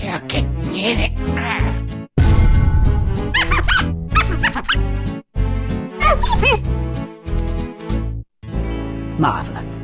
You can get it. Marvelous.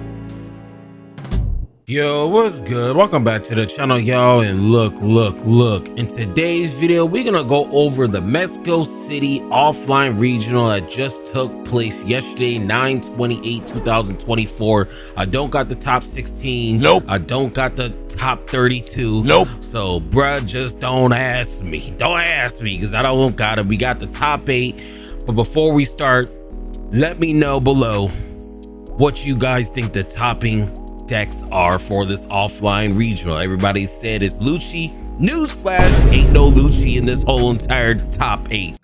Yo, what's good? Welcome back to the channel, y'all. And look, look, look. In today's video, we're gonna go over the Mexico City offline regional that just took place yesterday, 928 2024. I don't got the top 16. Nope. I don't got the top 32. Nope. So, bruh, just don't ask me. Don't ask me because I don't got it. We got the top eight. But before we start, let me know below what you guys think the topping decks are for this offline regional. Everybody said it's Lucci. Newsflash, ain't no Lucci in this whole entire top eight.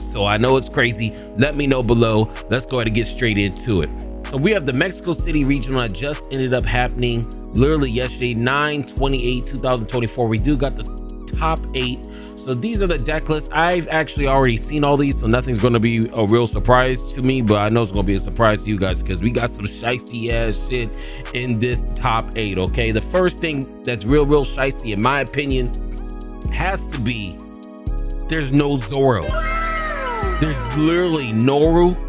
So I know it's crazy. Let me know below. Let's go ahead and get straight into it. So we have the Mexico City regional that just ended up happening literally yesterday, 9 28 2024. We do got the top eight. So these are the deck lists. I've actually already seen all these, so nothing's going to be a real surprise to me, but I know it's going to be a surprise to you guys because we got some shisty ass shit in this top eight. Okay, the first thing that's real, real shisty, in my opinion, has to be there's no Zoros. There's literally no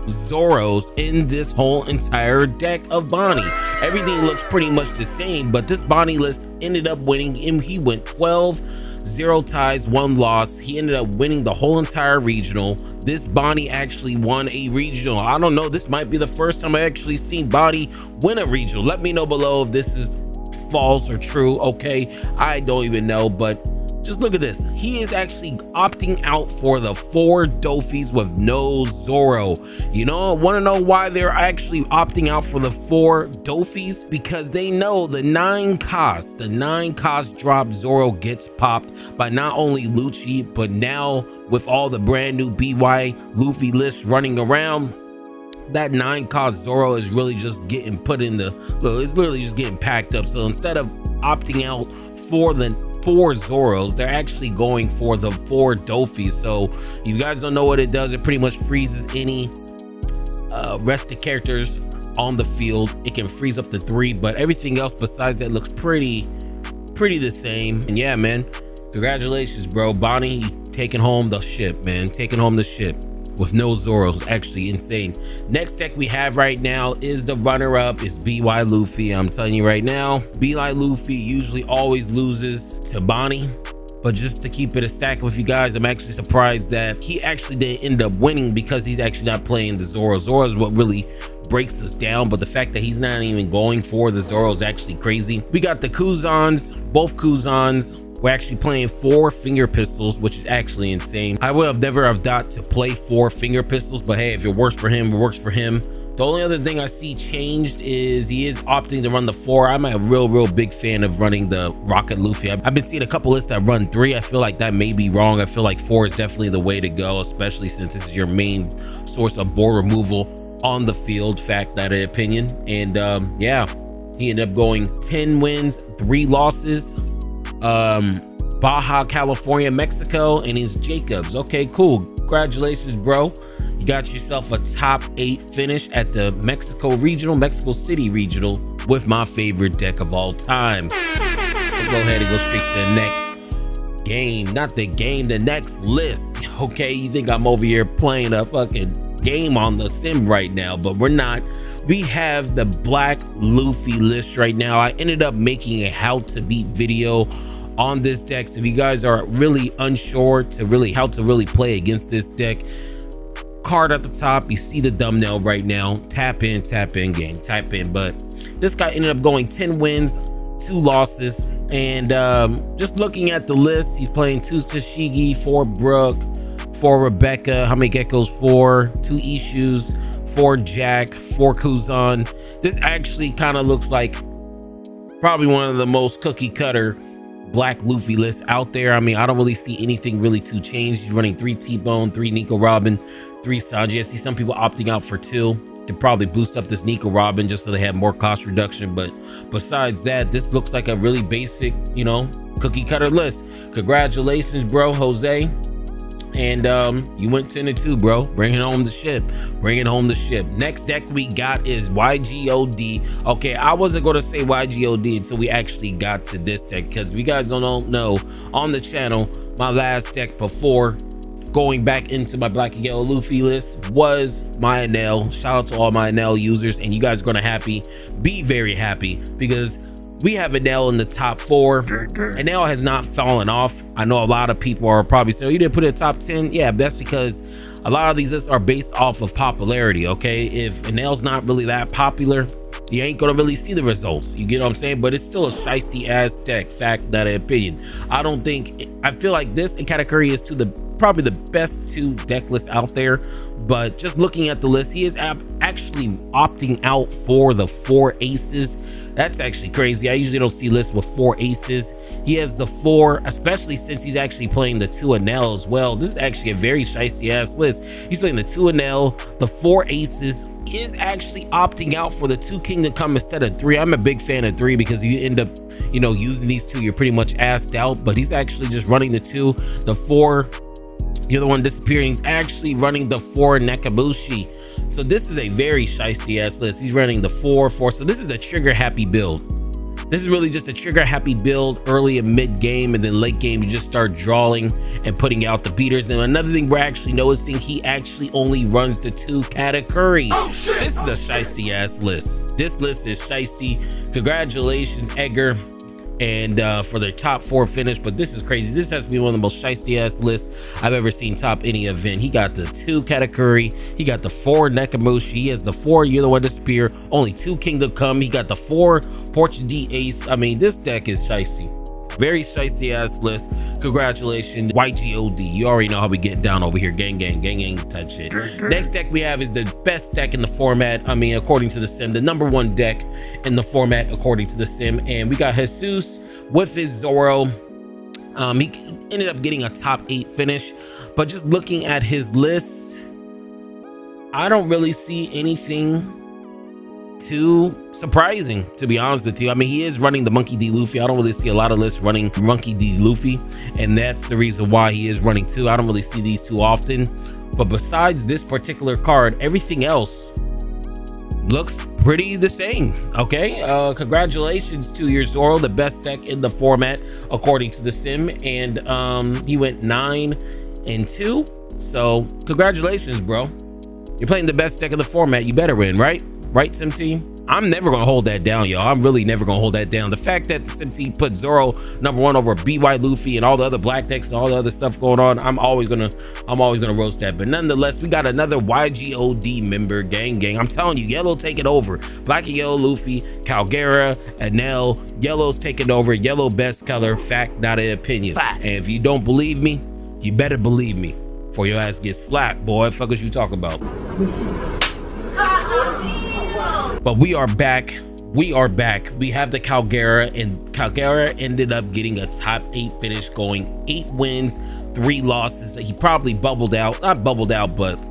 Zoros in this whole entire deck of Bonney. Everything looks pretty much the same, but this Bonney list ended up winning him. He went 12, zero ties, one loss. He ended up winning the whole entire regional. This Bonney actually won a regional. I don't know. This might be the first time I actually seen Bonney win a regional. Let me know below if this is false or true. Okay. I don't even know, but just look at this. He is actually opting out for the four Dofis with no Zoro. You know, want to know why they're actually opting out for the four Dofis? Because they know the nine cost, the nine cost drop Zoro gets popped by not only Lucci, but now with all the brand new BY Luffy lists running around, that nine cost Zoro is really just getting put in the, it's literally just getting packed up. So instead of opting out for the four Zoros. They're actually going for the four Dofis. So you guys don't know what it does. It pretty much freezes any uh, rested characters on the field. It can freeze up to three, but everything else besides that looks pretty, pretty the same. And yeah, man, congratulations, bro. Bonney taking home the ship, man. Taking home the ship with no Zoros. Actually insane. Next deck we have right now is the runner-up. It's BY Luffy. I'm telling you right now, BY Luffy usually always loses to Bonney. But just to keep it a stack with you guys, I'm actually surprised that he actually didn't end up winning because he's actually not playing the Zoro. Zoro is what really breaks us down, but the fact that he's not even going for the Zoro is actually crazy. We got the Kuzans, both Kuzans, we're actually playing four finger pistols, which is actually insane. I would have never have thought to play four finger pistols, but hey, if it works for him, it works for him. The only other thing I see changed is he is opting to run the four. I'm a real, real big fan of running the Rocket Luffy. I've been seeing a couple lists that run three. I feel like that may be wrong. I feel like four is definitely the way to go, especially since this is your main source of board removal on the field. Fact, that opinion. And um, yeah, he ended up going 10 wins, three losses um Baja California Mexico and it's Jacobs. Okay cool. Congratulations bro. You got yourself a top eight finish at the Mexico regional Mexico City regional with my favorite deck of all time. Let's go ahead and go straight to the next game. Not the game the next list. Okay you think I'm over here playing a fucking game on the sim right now but we're not we have the black Luffy list right now I ended up making a how to beat video on this deck. So if you guys are really unsure to really how to really play against this deck, card at the top, you see the thumbnail right now. Tap in, tap in, gang, type in. But this guy ended up going 10 wins, two losses. And um, just looking at the list, he's playing two Tashigi, four Brook, four Rebecca, how many Geckos? Four, two Ishus, four Jack, four Kuzan. This actually kind of looks like probably one of the most cookie cutter black Luffy list out there. I mean, I don't really see anything really to change. He's running three T-Bone, three Nico Robin, three Sanji. I see some people opting out for two to probably boost up this Nico Robin just so they have more cost reduction. But besides that, this looks like a really basic, you know, cookie cutter list. Congratulations, bro, Jose. And um, you went 10 to 2, bro. Bringing home the ship. Bringing home the ship. Next deck we got is YGOD. Okay, I wasn't going to say YGOD until we actually got to this deck because if you guys don't know, on the channel, my last deck before going back into my black and yellow Luffy list was my Enel. Shout out to all my Enel users, and you guys are gonna happy, be very happy because we have Enel in the top four. Enel has not fallen off. I know a lot of people are probably saying, oh, you didn't put it in top 10. Yeah, that's because a lot of these lists are based off of popularity, okay? If Enel's not really that popular, you ain't gonna really see the results. You get what I'm saying? But it's still a shisty deck, fact, that opinion. I don't think, I feel like this and Katakuri is to the probably the best two deck lists out there. But just looking at the list, he is actually opting out for the four aces. That's actually crazy. I usually don't see lists with four aces. He has the four, especially since he's actually playing the two Enel as well. This is actually a very shisty ass list. He's playing the two Enel, the four aces, is actually opting out for the two Kingdom Come instead of three. I'm a big fan of three because you end up, you know, using these two, you're pretty much asked out. But he's actually just running the two, the four. You're the one disappearing. He's actually running the four Nakabushi. So this is a very shisty ass list. He's running the four, four. So this is a trigger happy build. This is really just a trigger happy build early and mid game and then late game you just start drawing and putting out the beaters. And another thing we're actually noticing, he actually only runs the two Katakuri. Oh, this is a shisty ass list. This list is shisty. Congratulations, Edgar and uh, for their top four finish. But this is crazy. This has to be one of the most shisty ass lists I've ever seen top any event. He got the two Katakuri, he got the four Nakamushi, he has the four You're the One Disappear, only two Kingdom Come, he got the four Portuguese Ace. I mean, this deck is shisty. Very shisty ass list. Congratulations, YGOD. You already know how we get down over here. Gang, gang, gang, gang, touch it. Next deck we have is the best deck in the format. I mean, according to the sim, the number one deck in the format, according to the sim. And we got Jesus with his Zoro. Um, he ended up getting a top eight finish, but just looking at his list, I don't really see anything too surprising, to be honest with you. I mean, he is running the Monkey D. Luffy. I don't really see a lot of lists running Monkey D. Luffy, and that's the reason why he is running two. I don't really see these too often. But besides this particular card, everything else looks pretty the same. Okay, uh, congratulations to your Zoro, the best deck in the format according to the sim, and um, he went nine and two. So congratulations, bro. You're playing the best deck in the format. You better win, right? Right, SimT? I'm never gonna hold that down, y'all. I'm really never gonna hold that down. The fact that the SimT put Zoro number one over BY Luffy and all the other black decks and all the other stuff going on, I'm always gonna I'm always gonna roast that. But nonetheless, we got another YGOD member, gang gang. I'm telling you, yellow taking over. Black and yellow Luffy, Kalgara, Enel, yellow's taking over. Yellow best color. Fact, not an opinion. Fact. And if you don't believe me, you better believe me. For your ass get slapped, boy. Fuck what you talk about. Ah, But we are back. We are back. We have the Kalgara, and Kalgara ended up getting a top eight finish, going eight wins, three losses. He probably bubbled out. Not bubbled out, but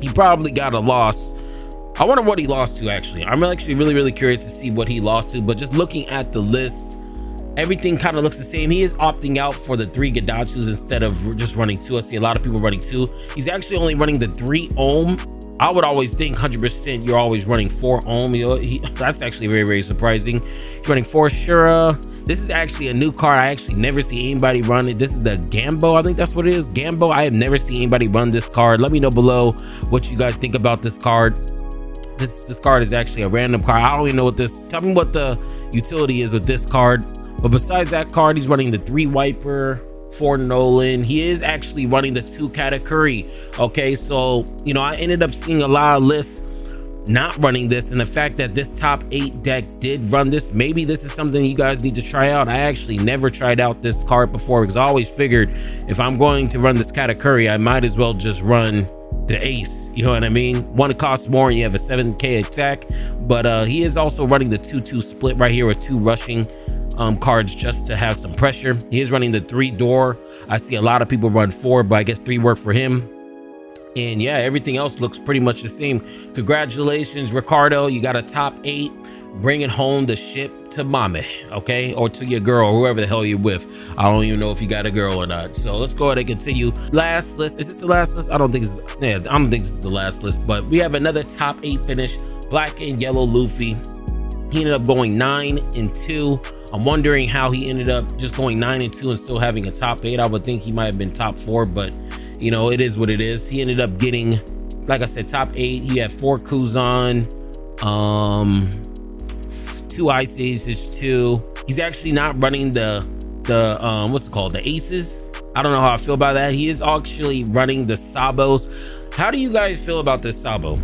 he probably got a loss. I wonder what he lost to, actually. I'm actually really, really curious to see what he lost to. But just looking at the list, everything kind of looks the same. He is opting out for the three Gadachus instead of just running two. I see a lot of people running two. He's actually only running the three Ohm I would always think 100% you're always running four Ohm. Uh, he, that's actually very, very surprising. He's running four Shura. This is actually a new card. I actually never see anybody run it. This is the Gambo. I think that's what it is. Gambo. I have never seen anybody run this card. Let me know below what you guys think about this card. This this card is actually a random card. I don't even know what this. Tell me what the utility is with this card. But besides that card, he's running the three Wyper for Nolan. He is actually running the two Katakuri. Okay, so you know, I ended up seeing a lot of lists not running this and the fact that this top eight deck did run this maybe this is something you guys need to try out i actually never tried out this card before because i always figured if i'm going to run this katakuri i might as well just run the ace you know what i mean one costs more and you have a 7k attack but uh he is also running the 2-2 split right here with two rushing um, cards just to have some pressure. He is running the three door. I see a lot of people run four, but I guess three work for him. And yeah, everything else looks pretty much the same. Congratulations, Ricardo. You got a top eight, bringing home the ship to mommy, okay? Or to your girl, whoever the hell you're with. I don't even know if you got a girl or not. So let's go ahead and continue. Last list. Is this the last list? I don't think it's yeah, I don't think this is the last list, but we have another top eight finish. Black and yellow Luffy. He ended up going nine and two. I'm wondering how he ended up just going nine and two and still having a top eight. I would think he might have been top four, but you know, it is what it is. He ended up getting, like I said, top eight. He had four Kuzan, um, two Ice Ages, two. He's actually not running the the um what's it called the aces. I don't know how I feel about that. He is actually running the Sabos. How do you guys feel about this Sabo?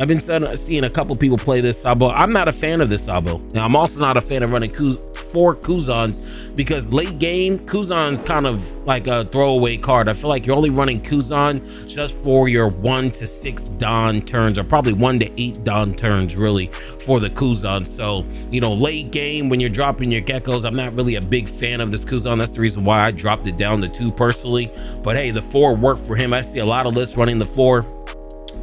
I've been seeing a couple people play this Sabo. I'm not a fan of this Sabo. Now, I'm also not a fan of running Kuz four Kuzans because late game, Kuzan's kind of like a throwaway card. I feel like you're only running Kuzan just for your one to six Don turns or probably one to eight Don turns really for the Kuzan. So, you know, late game when you're dropping your geckos, I'm not really a big fan of this Kuzan. That's the reason why I dropped it down to two personally. But hey, the four worked for him. I see a lot of lists running the four,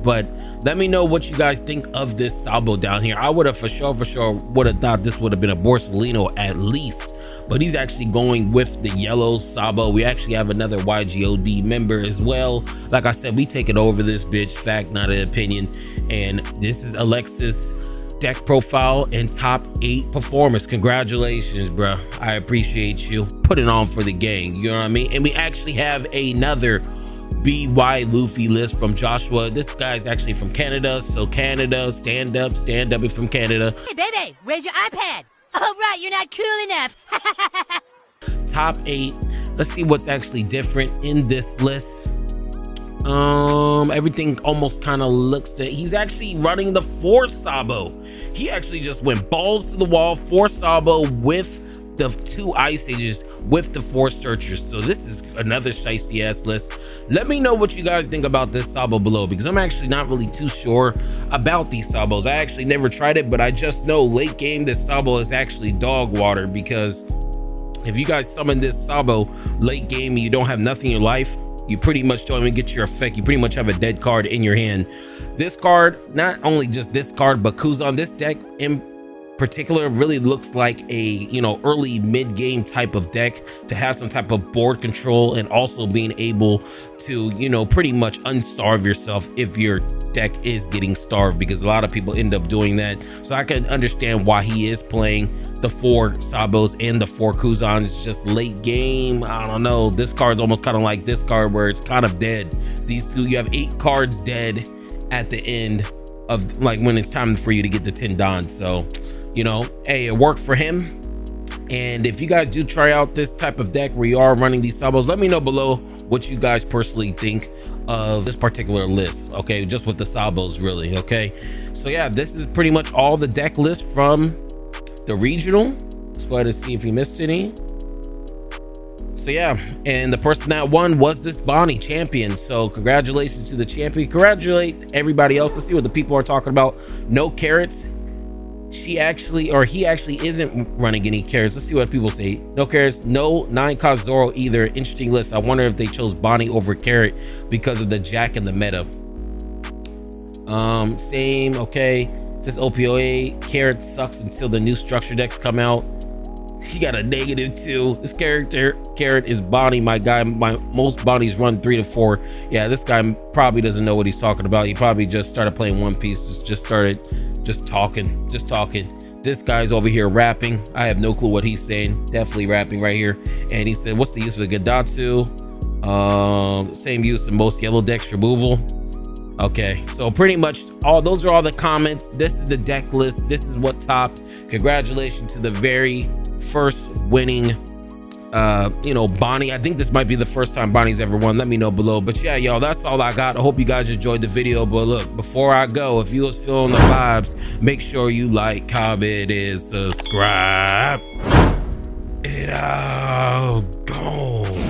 but let me know what you guys think of this Sabo down here. I would have for sure, for sure would have thought this would have been a Borsalino at least, but he's actually going with the yellow Sabo. We actually have another YGOD member as well. Like I said, we taking over this bitch, fact, not an opinion. And this is Alexis deck profile and top eight performance. Congratulations, bro. I appreciate you putting on for the gang. You know what I mean? And we actually have another BY Luffy list from Joshua. This guy's actually from Canada. So Canada, stand up, stand up from Canada. Hey, baby, where's your iPad? Oh, right, you're not cool enough. Top eight. Let's see what's actually different in this list. Um, everything almost kind of looks that he's actually running the four Sabo. He actually just went balls to the wall, four Sabo with the two ice ages with the four searchers. So this is another shiesty ass list. Let me know what you guys think about this Sabo below because I'm actually not really too sure about these Sabos. I actually never tried it, but I just know late game this Sabo is actually dog water because if you guys summon this Sabo late game and you don't have nothing in your life, you pretty much don't even get your effect. You pretty much have a dead card in your hand. This card, not only just this card, but Kuzan this deck in particular really looks like a you know early mid game type of deck to have some type of board control and also being able to you know pretty much unstarve yourself if your deck is getting starved because a lot of people end up doing that. So i can understand why he is playing the four sabos and the four kuzans. Just late game. I don't know. This card's almost kind of like this card where it's kind of dead. These two you have eight cards dead at the end of like when it's time for you to get the 10 dons. So you know, hey, it worked for him. And if you guys do try out this type of deck where you are running these sabos let me know below what you guys personally think of this particular list. Okay, just with the sabos, really. Okay, so yeah, this is pretty much all the deck list from the regional. Let's go ahead and see if we missed any. So yeah, and the person that won was this Bonney champion. So congratulations to the champion. Congratulate everybody else. Let's see what the people are talking about. No carrots she actually or he actually isn't running any carrots. Let's see what people say. No carrots, no nine cost Zoro either. Interesting list. I wonder if they chose Bonney over Carrot because of the Jack and the meta. Um, same, okay. Says OPOA, Carrot sucks until the new structure decks come out. He got a negative two. This character, Carrot, is Bonney, my guy. My most Bonneys run three to four. Yeah, this guy probably doesn't know what he's talking about. He probably just started playing One Piece. Just, just started just talking, just talking. This guy's over here rapping. I have no clue what he's saying. Definitely rapping right here. And he said, what's the use of the Gedatsu? Um, same use in most yellow decks removal. Okay, so pretty much all those are all the comments. This is the deck list. This is what topped. Congratulations to the very first winning uh you know bonney i think this might be the first time bonney's ever won. Let me know below. But yeah y'all that's all i got. I hope you guys enjoyed the video. But look before i go if you was feeling the vibes make sure you like comment and subscribe. It out gone